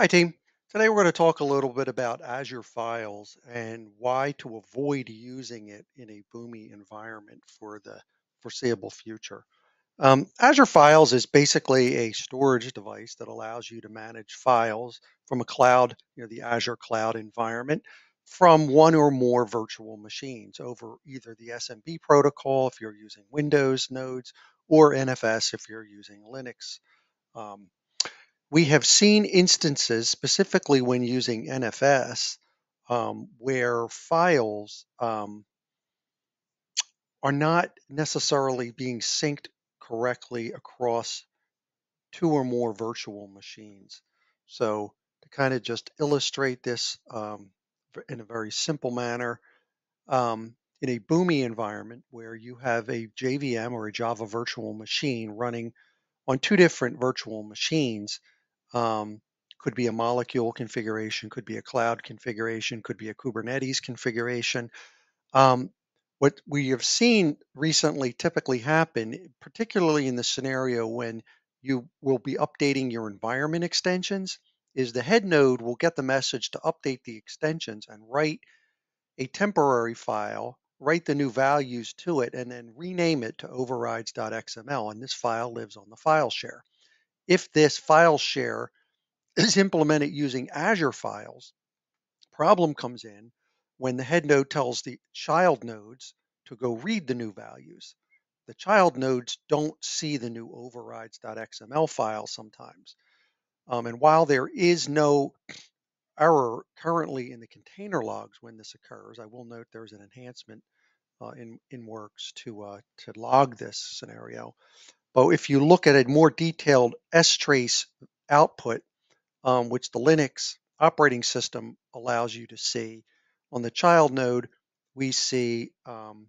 Hi, team. Today we're going to talk a little bit about Azure Files and why to avoid using it in a Boomi environment for the foreseeable future. Um, Azure Files is basically a storage device that allows you to manage files from a cloud, you know, the Azure cloud environment from one or more virtual machines over either the SMB protocol if you're using Windows nodes or NFS if you're using Linux. Um, we have seen instances, specifically when using NFS, um, where files um, are not necessarily being synced correctly across two or more virtual machines. So to kind of just illustrate this um, in a very simple manner, um, in a Boomi environment where you have a JVM or a Java virtual machine running on two different virtual machines, um, could be a molecule configuration, could be a cloud configuration, could be a Kubernetes configuration. Um, what we have seen recently typically happen, particularly in the scenario when you will be updating your environment extensions, is the head node will get the message to update the extensions and write a temporary file, write the new values to it, and then rename it to overrides.xml. And this file lives on the file share. If this file share is implemented using Azure files, problem comes in when the head node tells the child nodes to go read the new values. The child nodes don't see the new overrides.xml file sometimes. Um, and while there is no error currently in the container logs when this occurs, I will note there's an enhancement uh, in, in Works to, uh, to log this scenario. But if you look at a more detailed strace output, um, which the Linux operating system allows you to see. On the child node, we see um,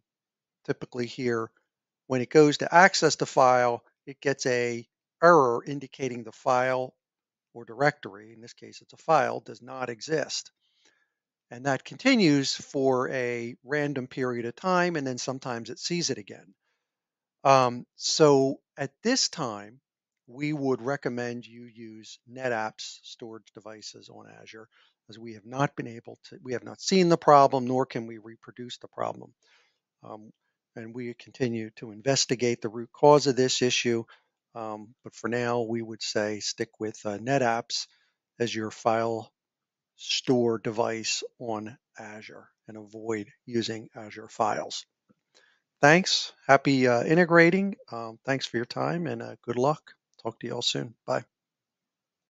typically here, when it goes to access the file, it gets a error indicating the file or directory, in this case it's a file, does not exist. And that continues for a random period of time, and then sometimes it sees it again. Um, so at this time, we would recommend you use NetApp's storage devices on Azure as we have not been able to, we have not seen the problem, nor can we reproduce the problem. Um, and we continue to investigate the root cause of this issue. Um, but for now, we would say stick with uh, NetApp's as your file store device on Azure and avoid using Azure files. Thanks. Happy uh, integrating. Um, thanks for your time and uh, good luck. Talk to you all soon. Bye.